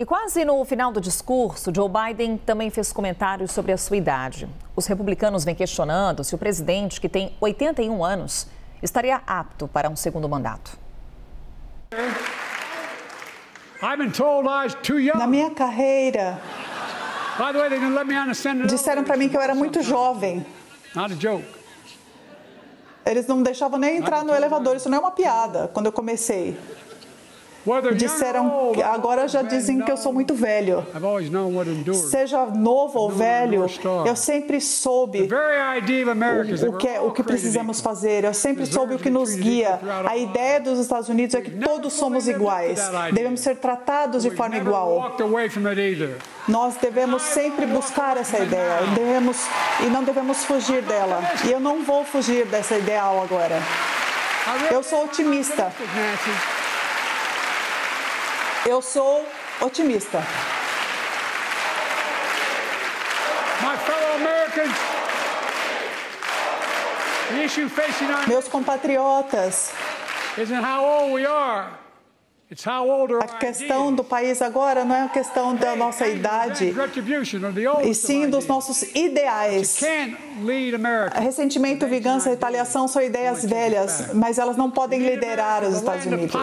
E quase no final do discurso, Joe Biden também fez comentários sobre a sua idade. Os republicanos vêm questionando se o presidente, que tem 81 anos, estaria apto para um segundo mandato. Na minha carreira, disseram para mim que eu era muito jovem. Eles não deixavam nem entrar no elevador, isso não é uma piada, quando eu comecei. Disseram, agora já dizem que eu sou muito velho. Seja novo ou velho, eu sempre soube o, o, que, o que precisamos fazer, eu sempre soube o que nos guia. A ideia dos Estados Unidos é que todos somos iguais, devemos ser tratados de forma igual. Nós devemos sempre buscar essa ideia, devemos, e não devemos fugir dela. E eu não vou fugir dessa ideal agora. Eu sou otimista. Eu sou otimista. Meus compatriotas, a questão do país agora não é a questão da nossa idade, e sim dos nossos ideais. Ressentimento, vingança, retaliação são ideias velhas, mas elas não podem liderar os Estados Unidos.